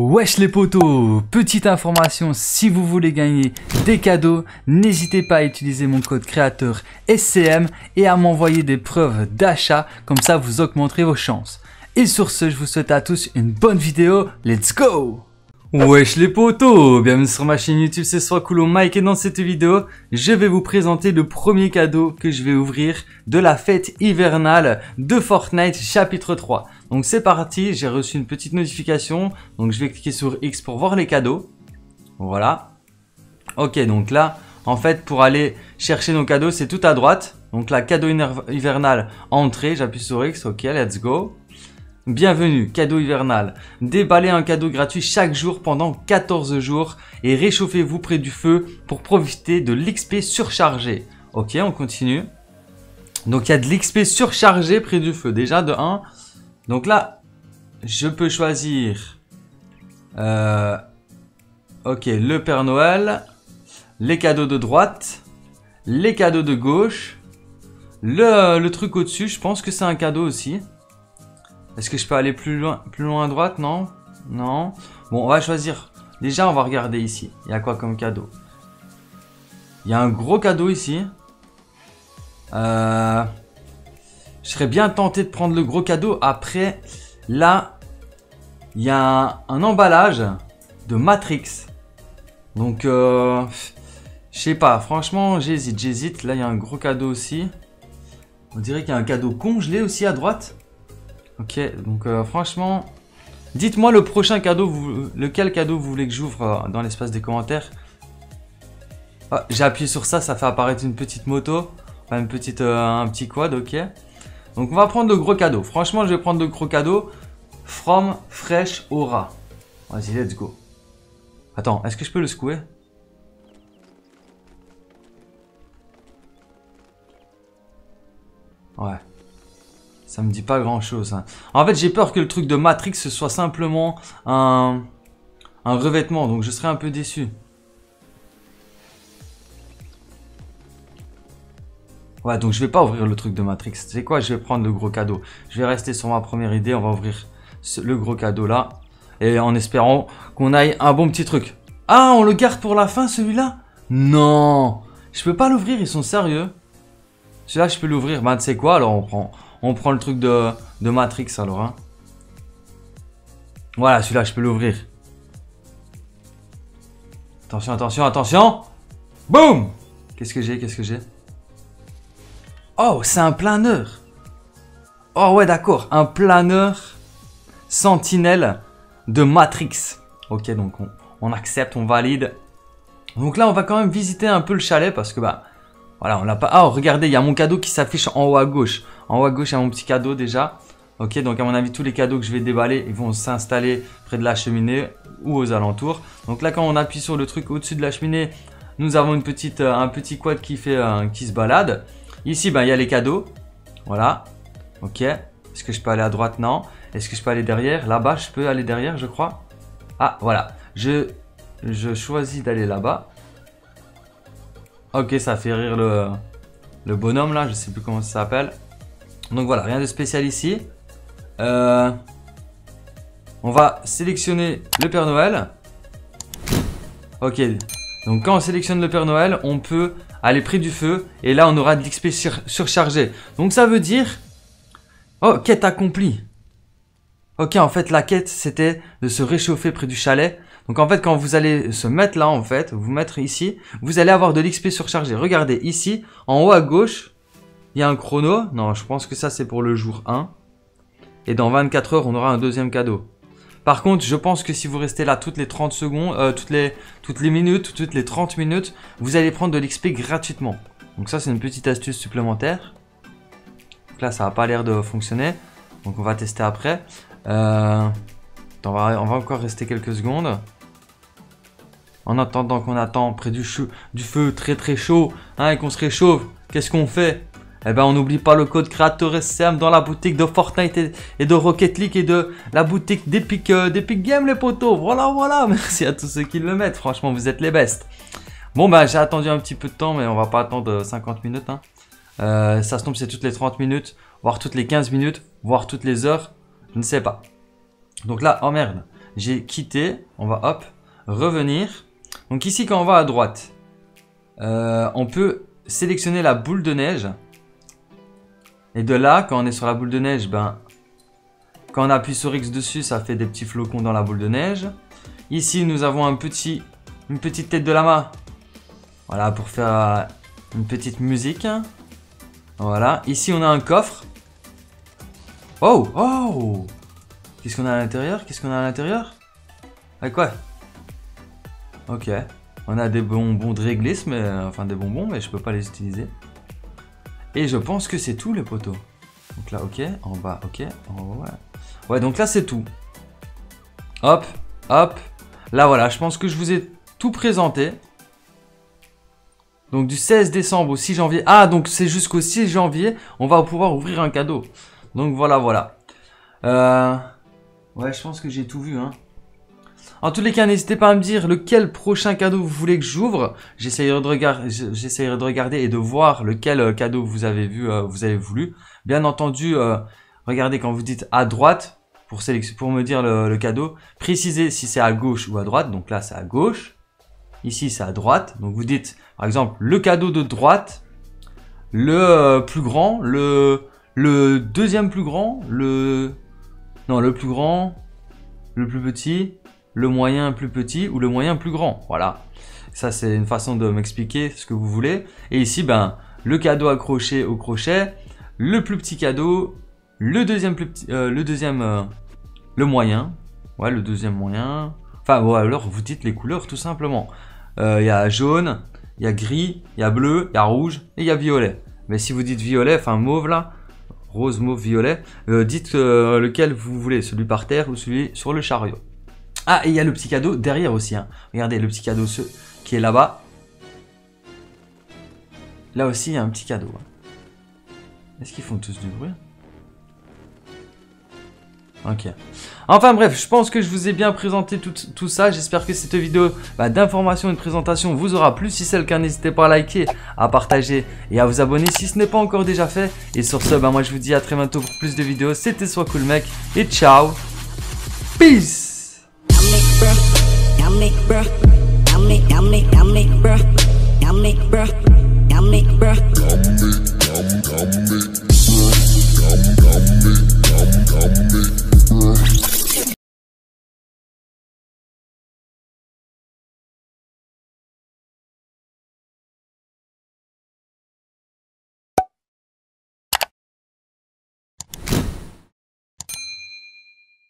Wesh les potos Petite information, si vous voulez gagner des cadeaux, n'hésitez pas à utiliser mon code créateur SCM et à m'envoyer des preuves d'achat, comme ça vous augmenterez vos chances. Et sur ce, je vous souhaite à tous une bonne vidéo, let's go Wesh les potos Bienvenue sur ma chaîne YouTube, c'est Swakulo Mike et dans cette vidéo, je vais vous présenter le premier cadeau que je vais ouvrir de la fête hivernale de Fortnite chapitre 3. Donc c'est parti, j'ai reçu une petite notification, donc je vais cliquer sur X pour voir les cadeaux. Voilà. Ok, donc là, en fait, pour aller chercher nos cadeaux, c'est tout à droite. Donc là, cadeau hivernal, entrée, j'appuie sur X, ok, let's go. Bienvenue, cadeau hivernal. Déballez un cadeau gratuit chaque jour pendant 14 jours et réchauffez-vous près du feu pour profiter de l'XP surchargé. Ok, on continue. Donc il y a de l'XP surchargé près du feu. Déjà de 1. Donc là, je peux choisir... Euh, ok, le Père Noël. Les cadeaux de droite. Les cadeaux de gauche. Le, truc au-dessus, je pense que c'est un cadeau aussi. Est-ce que je peux aller plus loin, plus loin à droite? Non Non. Bon, on va choisir. Déjà, on va regarder ici. Il y a quoi comme cadeau? Il y a un gros cadeau ici. Euh, je serais bien tenté de prendre le gros cadeau. Après, là, il y a un, emballage de Matrix. Donc, euh, je sais pas. Franchement, j'hésite, j'hésite. Là, il y a un gros cadeau aussi. On dirait qu'il y a un cadeau congelé aussi à droite. Ok, donc euh, franchement, dites-moi le prochain cadeau, lequel cadeau vous voulez que j'ouvre euh, dans l'espace des commentaires. Ah, j'ai appuyé sur ça, ça fait apparaître une petite moto, une petite, un petit quad, ok. Donc on va prendre le gros cadeau. Franchement, je vais prendre le gros cadeau. From Fresh Aura. Vas-y, let's go. Attends, est-ce que je peux le secouer? Ouais. Ça me dit pas grand chose. Hein. En fait, j'ai peur que le truc de Matrix soit simplement un, un revêtement. Donc, je serais un peu déçu. Ouais, donc je vais pas ouvrir le truc de Matrix. C'est quoi? Je vais prendre le gros cadeau. Je vais rester sur ma première idée. On va ouvrir le gros cadeau là. Et en espérant qu'on aille un bon petit truc. Ah, on le garde pour la fin celui-là? Non Je peux pas l'ouvrir, ils sont sérieux. Celui-là, je peux l'ouvrir. Bah, tu sais quoi? Alors, on prend, on prend le truc de, Matrix alors. Hein. Voilà, celui-là, je peux l'ouvrir. Attention, attention, attention. Boum Qu'est-ce que j'ai? Qu'est-ce que j'ai? Oh, c'est un planeur. Oh ouais, d'accord. Un planeur sentinelle de Matrix. Ok, donc on, accepte, on valide. Donc là, on va quand même visiter un peu le chalet parce que bah voilà, on l'a pas. Ah, regardez, il y a mon cadeau qui s'affiche en haut à gauche. En haut à gauche, il y a mon petit cadeau déjà. Ok, donc à mon avis, tous les cadeaux que je vais déballer, ils vont s'installer près de la cheminée ou aux alentours. Donc là, quand on appuie sur le truc au-dessus de la cheminée, nous avons euh, un petit quad qui, fait, euh, qui se balade. Ici, ben, il y a les cadeaux. Voilà. Ok. Est-ce que je peux aller à droite? Non. Est-ce que je peux aller derrière? Là-bas, je peux aller derrière, je crois. Ah, voilà. Je, je choisis d'aller là-bas. Ok, ça fait rire le, le bonhomme là, je sais plus comment ça s'appelle. Donc voilà, rien de spécial ici. Euh, on va sélectionner le Père Noël. Ok, donc quand on sélectionne le Père Noël, on peut aller près du feu. Et là, on aura de l'XP surchargé. Donc ça veut dire... Oh, quête accomplie. Ok, en fait, la quête, c'était de se réchauffer près du chalet. Donc en fait, quand vous allez se mettre là, en fait, vous mettre ici, vous allez avoir de l'XP surchargé. Regardez, ici, en haut à gauche, il y a un chrono. Non, je pense que ça, c'est pour le jour 1. Et dans 24 heures, on aura un deuxième cadeau. Par contre, je pense que si vous restez là toutes les 30 secondes, euh, toutes, les, toutes les minutes, toutes les 30 minutes, vous allez prendre de l'XP gratuitement. Donc ça, c'est une petite astuce supplémentaire. Donc là, ça n'a pas l'air de fonctionner. Donc on va tester après. Euh, on, va, encore rester quelques secondes. En attendant qu'on attend près du, du feu très très chaud hein, et qu'on se réchauffe, qu'est-ce qu'on fait? Eh ben, on n'oublie pas le code créateur SM dans la boutique de Fortnite et, de Rocket League et de la boutique d'Epic euh, Games, les potos. Voilà, voilà. Merci à tous ceux qui le mettent. Franchement, vous êtes les bestes. Bon, ben, j'ai attendu un petit peu de temps, mais on va pas attendre 50 minutes. Hein. Euh, ça se tombe, c'est toutes les 30 minutes, voire toutes les 15 minutes, voire toutes les heures. Je ne sais pas. Donc là, oh merde. j'ai quitté. On va hop, revenir. Donc ici, quand on va à droite, euh, on peut sélectionner la boule de neige. Et de là, quand on est sur la boule de neige, ben, quand on appuie sur X dessus, ça fait des petits flocons dans la boule de neige. Ici, nous avons un petit, une petite tête de lama. Voilà, pour faire une petite musique. Voilà. Ici, on a un coffre. Oh, oh Qu'est-ce qu'on a à l'intérieur? Qu'est-ce qu'on a à l'intérieur? Avec quoi? Ok. On a des bonbons de réglisse, mais enfin des bonbons, mais je peux pas les utiliser. Et je pense que c'est tout les poteaux. Donc là, ok. En bas, ok. En haut, ouais. Ouais, donc là, c'est tout. Hop, hop. Là, voilà. Je pense que je vous ai tout présenté. Donc du 16 décembre au 6 janvier. Ah, donc c'est jusqu'au 6 janvier. On va pouvoir ouvrir un cadeau. Donc voilà, voilà. Euh... Ouais, je pense que j'ai tout vu, hein. En tous les cas, n'hésitez pas à me dire lequel prochain cadeau vous voulez que j'ouvre. J'essayerai de, regarder, de regarder et de voir lequel euh, cadeau vous avez vu, euh, vous avez voulu. Bien entendu, euh, regardez quand vous dites à droite pour, pour me dire le, cadeau. Précisez si c'est à gauche ou à droite. Donc là, c'est à gauche. Ici, c'est à droite. Donc vous dites, par exemple, le cadeau de droite, le plus grand, le, le deuxième plus grand, le... Non, le plus grand, le plus petit, le moyen plus petit ou le moyen plus grand. Voilà. Ça, c'est une façon de m'expliquer ce que vous voulez. Et ici, ben, le cadeau accroché au crochet, le plus petit cadeau, le deuxième plus petit, euh, euh, le moyen. Ouais, le deuxième moyen. Enfin, ou alors vous dites les couleurs tout simplement. Euh, il y a jaune, il y a gris, il y a bleu, il y a rouge et il y a violet. Mais si vous dites violet, enfin mauve là, rose, mauve, violet, dites lequel vous voulez, celui par terre ou celui sur le chariot. Ah, et il y a le petit cadeau derrière aussi. Hein. Regardez, le petit cadeau qui est là-bas. Là aussi, il y a un petit cadeau. Hein. Est-ce qu'ils font tous du bruit? Ok. Enfin bref, je pense que je vous ai bien présenté tout, ça. J'espère que cette vidéo bah, d'information et de présentation vous aura plu. Si c'est le cas, n'hésitez pas à liker, à partager et à vous abonner si ce n'est pas encore déjà fait. Et sur ce, bah, moi je vous dis à très bientôt pour plus de vidéos. C'était Soit Cool Mec et ciao. Peace